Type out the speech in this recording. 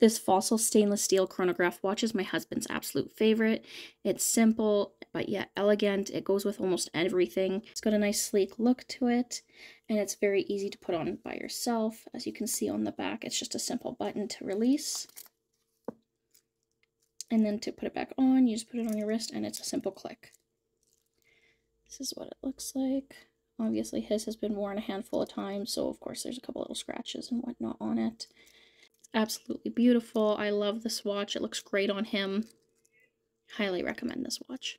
This Fossil stainless steel chronograph watch is my husband's absolute favorite. It's simple, but yet elegant. It goes with almost everything. It's got a nice sleek look to it, and it's very easy to put on by yourself. As you can see on the back, it's just a simple button to release. And then to put it back on, you just put it on your wrist and it's a simple click. This is what it looks like. Obviously his has been worn a handful of times, so of course there's a couple little scratches and whatnot on it. Absolutely beautiful. I love this watch. It looks great on him. Highly recommend this watch.